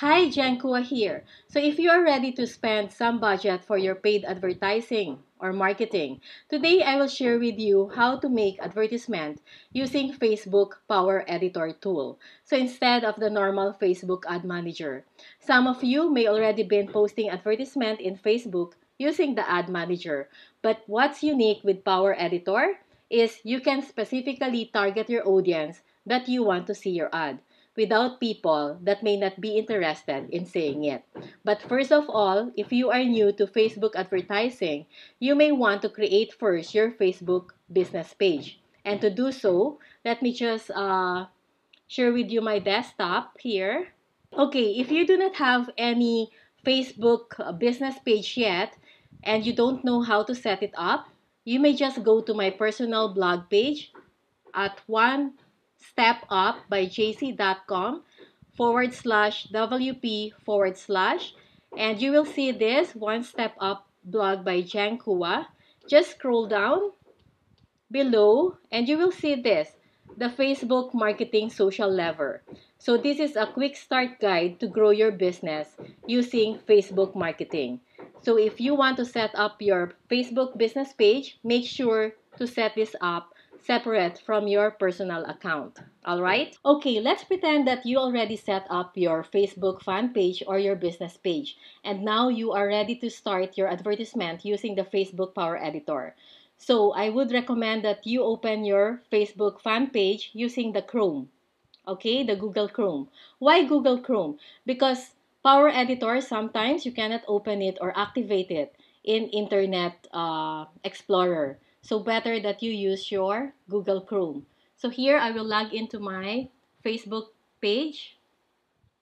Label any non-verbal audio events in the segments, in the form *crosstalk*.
Hi, Jeng Cua here. So if you are ready to spend some budget for your paid advertising or marketing, today I will share with you how to make advertisement using Facebook Power Editor tool. So instead of the normal Facebook Ad Manager. Some of you may already been posting advertisement in Facebook using the Ad Manager. But what's unique with Power Editor is you can specifically target your audience that you want to see your ad without people that may not be interested in seeing it. But first of all, if you are new to Facebook advertising, you may want to create first your Facebook business page. And to do so, let me just uh, share with you my desktop here. Okay, if you do not have any Facebook uh, business page yet and you don't know how to set it up, you may just go to my personal blog page at one step up by jc.com forward slash WP forward slash. And you will see this one step up blog by Jeng Cua. Just scroll down below and you will see this the Facebook marketing social lever. So this is a quick start guide to grow your business using Facebook marketing. So if you want to set up your Facebook business page, make sure to set this up separate from your personal account. Alright? Okay, let's pretend that you already set up your Facebook fan page or your business page. And now you are ready to start your advertisement using the Facebook Power Editor. So I would recommend that you open your Facebook fan page using the Chrome. Okay, the Google Chrome. Why Google Chrome? Because Power Editor, sometimes you cannot open it or activate it in Internet uh, Explorer. So better that you use your Google Chrome. So here I will log into my Facebook page.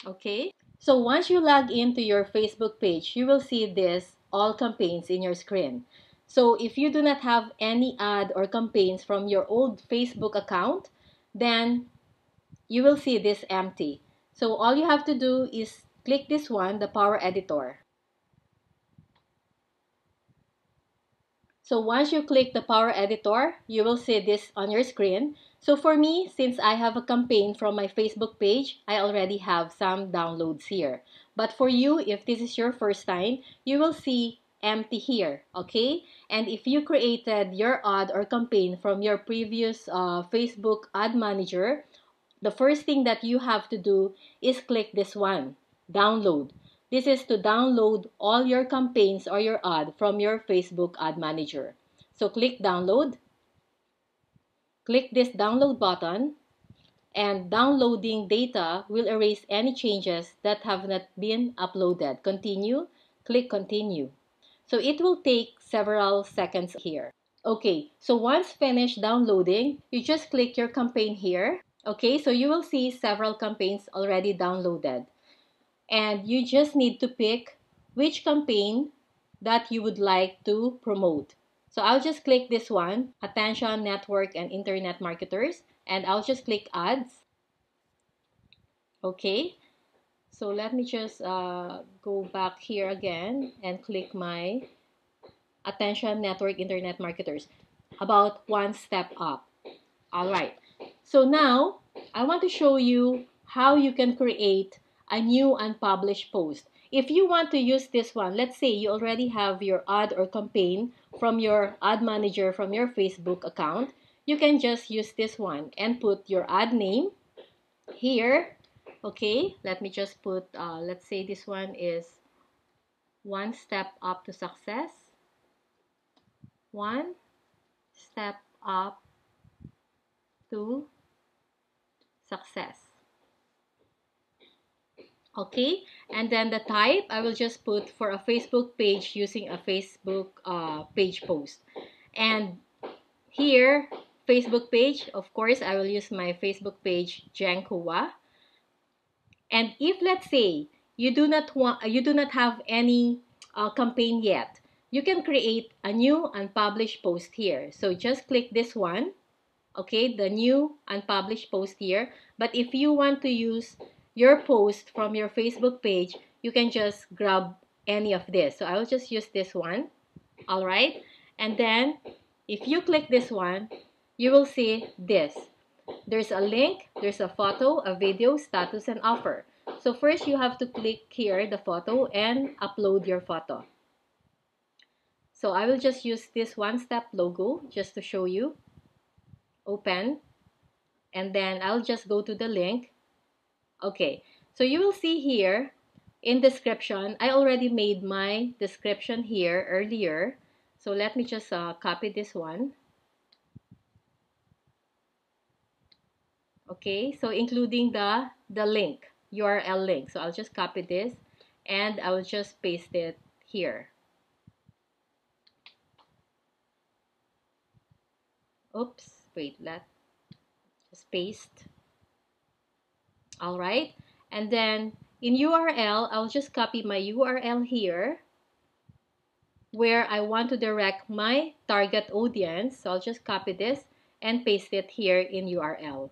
Okay. So once you log into your Facebook page, you will see this all campaigns in your screen. So if you do not have any ad or campaigns from your old Facebook account, then you will see this empty. So all you have to do is click this one, the Power Editor. So once you click the Power Editor, you will see this on your screen. So for me, since I have a campaign from my Facebook page, I already have some downloads here. But for you, if this is your first time, you will see empty here, okay? And if you created your ad or campaign from your previous uh, Facebook ad manager, the first thing that you have to do is click this one, download. This is to download all your campaigns or your ad from your Facebook ad manager. So click download. Click this download button and downloading data will erase any changes that have not been uploaded. Continue. Click continue. So it will take several seconds here. Okay, so once finished downloading, you just click your campaign here. Okay, so you will see several campaigns already downloaded and you just need to pick which campaign that you would like to promote. So I'll just click this one, Attention Network and Internet Marketers, and I'll just click Ads. Okay, so let me just uh, go back here again and click my Attention Network Internet Marketers, about one step up. All right, so now I want to show you how you can create a new unpublished post. If you want to use this one, let's say you already have your ad or campaign from your ad manager from your Facebook account, you can just use this one and put your ad name here. Okay, let me just put, uh, let's say this one is one step up to success. One step up to success okay? And then the type I will just put for a Facebook page using a Facebook uh, page post. And here Facebook page of course I will use my Facebook page Jeng Cua and if let's say you do not want you do not have any uh, campaign yet you can create a new unpublished post here. So just click this one. Okay? The new unpublished post here. But if you want to use your post from your Facebook page, you can just grab any of this. So I will just use this one. All right. And then if you click this one, you will see this. There's a link, there's a photo, a video, status, and offer. So first you have to click here, the photo, and upload your photo. So I will just use this one-step logo just to show you. Open. And then I'll just go to the link. Okay, so you will see here in description, I already made my description here earlier. So let me just uh, copy this one. Okay, so including the, the link, URL link. So I'll just copy this and I will just paste it here. Oops, wait, let just paste. All right, and then in URL, I'll just copy my URL here where I want to direct my target audience. So I'll just copy this and paste it here in URL.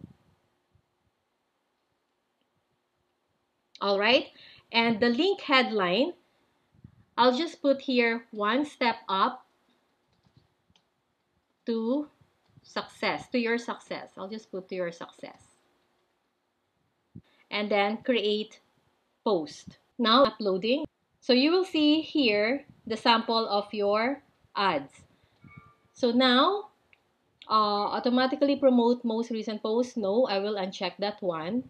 All right, and the link headline, I'll just put here one step up to success, to your success. I'll just put to your success. And then create post. Now uploading. So you will see here the sample of your ads. So now, uh, automatically promote most recent posts. No, I will uncheck that one.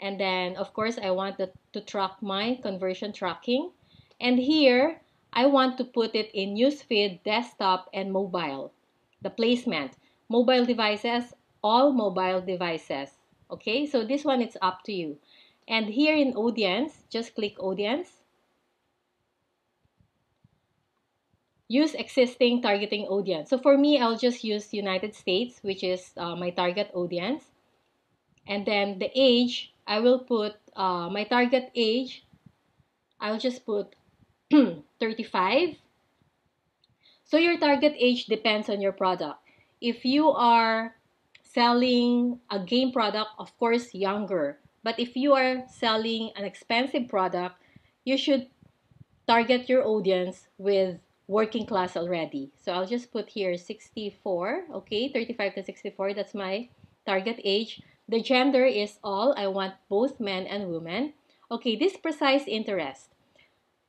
And then, of course, I want the, to track my conversion tracking. And here, I want to put it in newsfeed, desktop, and mobile. The placement mobile devices, all mobile devices. Okay, so this one it's up to you. And here in audience, just click audience. Use existing targeting audience. So for me, I'll just use United States, which is uh, my target audience. And then the age, I will put uh, my target age, I'll just put *clears throat* 35. So your target age depends on your product if you are selling a game product, of course, younger. But if you are selling an expensive product, you should target your audience with working class already. So I'll just put here 64, okay, 35 to 64, that's my target age. The gender is all, I want both men and women. Okay, this precise interest.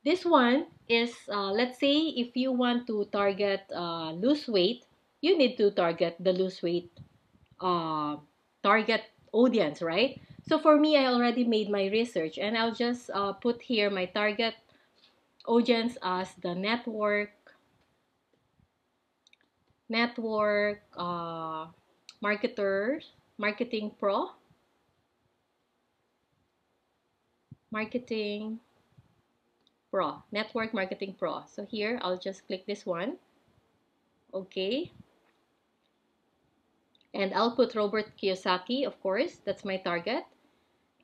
This one is, uh, let's say if you want to target uh, lose weight, you need to target the lose weight uh, target audience, right? So for me, I already made my research and I'll just uh, put here my target audience as the network, network uh, marketers, marketing pro, marketing pro, network marketing pro. So here, I'll just click this one. Okay. And I'll put Robert Kiyosaki, of course, that's my target.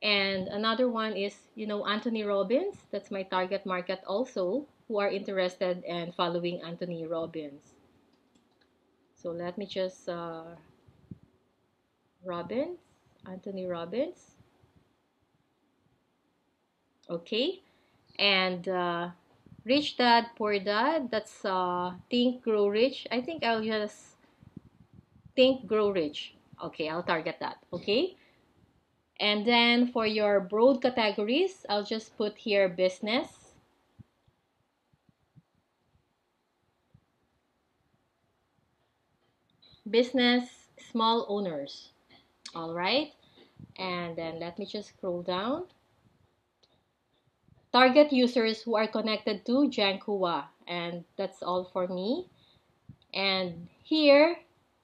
And another one is, you know, Anthony Robbins, that's my target market also, who are interested in following Anthony Robbins. So let me just, uh, Robbins, Anthony Robbins. Okay. And uh, Rich Dad, Poor Dad, that's uh, Think, Grow Rich. I think I'll just think grow rich. Okay i'll target that okay? And then for your broad categories i'll just put here business. Business small owners all right? And then let me just scroll down. Target users who are connected to Jeng Cua and that's all for me. And here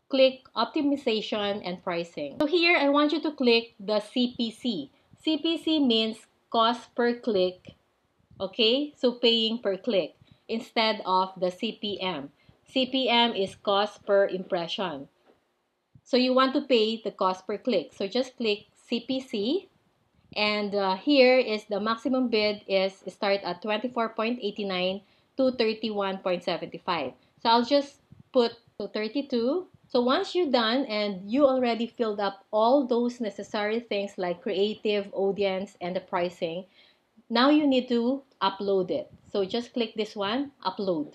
click optimization and pricing. So here, I want you to click the CPC. CPC means cost per click, okay? So paying per click instead of the CPM. CPM is cost per impression. So you want to pay the cost per click. So just click CPC and uh, here is the maximum bid is start at 24.89 to 31.75. So I'll just put to 32 so once you're done and you already filled up all those necessary things like creative, audience, and the pricing, now you need to upload it. So just click this one, upload.